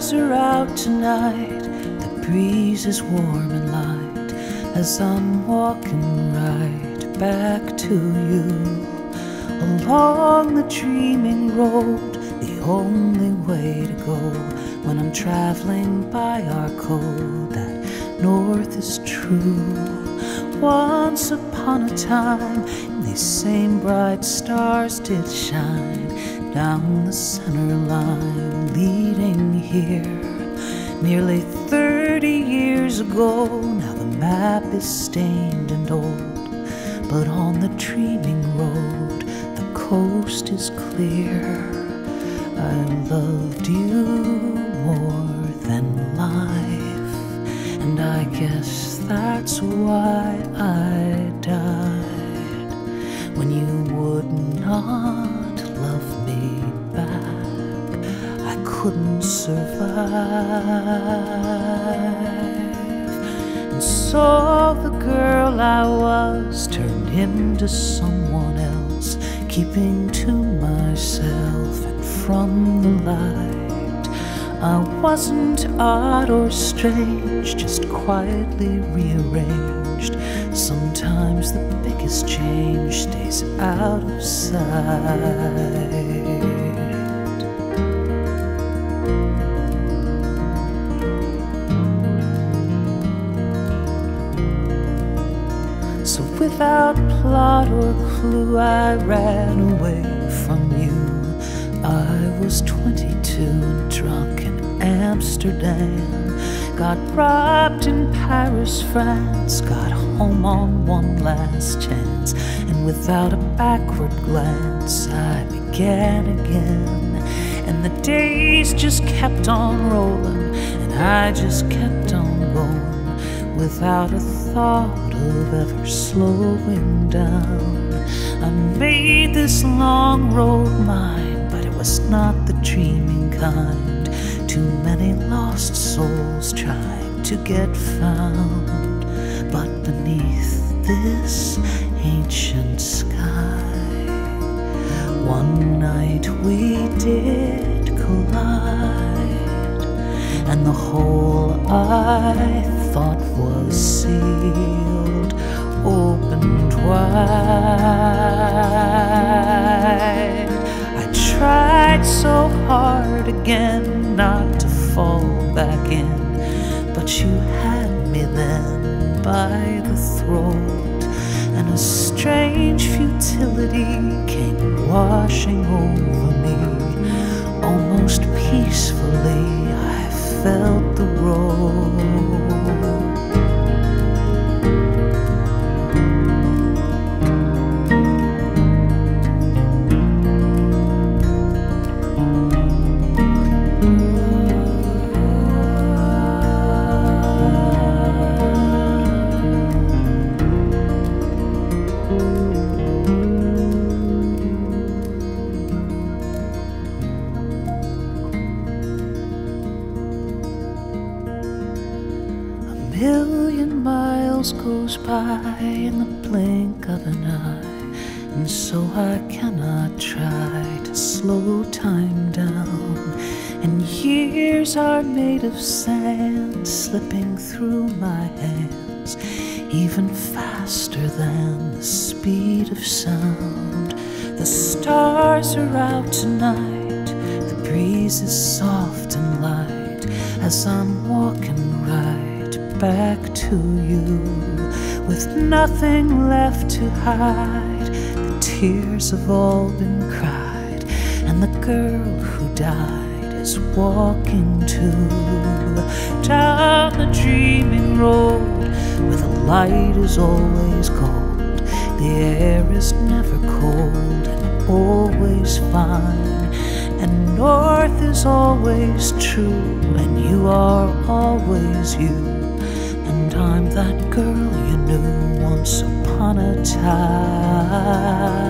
stars are out tonight, the breeze is warm and light as I'm walking right back to you. Along the dreaming road, the only way to go when I'm traveling by our code, that north is true. Once upon a time, these same bright stars did shine down the center line leading here. Nearly 30 years ago, now the map is stained and old, but on the dreaming road, the coast is clear. I loved you more than life, and I guess that's why I died when you would not survive, and so the girl I was turned into someone else, keeping to myself and from the light. I wasn't odd or strange, just quietly rearranged. Sometimes the biggest change stays out of sight. Without plot or clue, I ran away from you. I was 22 and drunk in Amsterdam. Got robbed in Paris, France. Got home on one last chance. And without a backward glance, I began again. And the days just kept on rolling, and I just kept on going without a thought of ever slowing down. I made this long road mine, but it was not the dreaming kind. Too many lost souls trying to get found. But beneath this ancient sky, one night we did collide, and the hole I thought was sealed opened wide. I tried so hard again not to fall back in, but you had me then by the throat, and a strange futility came washing over me. Almost peacefully, I felt the road. Goes by in the blink of an eye, and so I cannot try to slow time down. And years are made of sand slipping through my hands, even faster than the speed of sound. The stars are out tonight, the breeze is soft and light as I'm walking right back to you with nothing left to hide. The tears have all been cried, and the girl who died is walking too down the dreaming road where the light is always gold. The air is never cold and always fine. And north is always true, and you are always you. I'm that girl you knew once upon a time.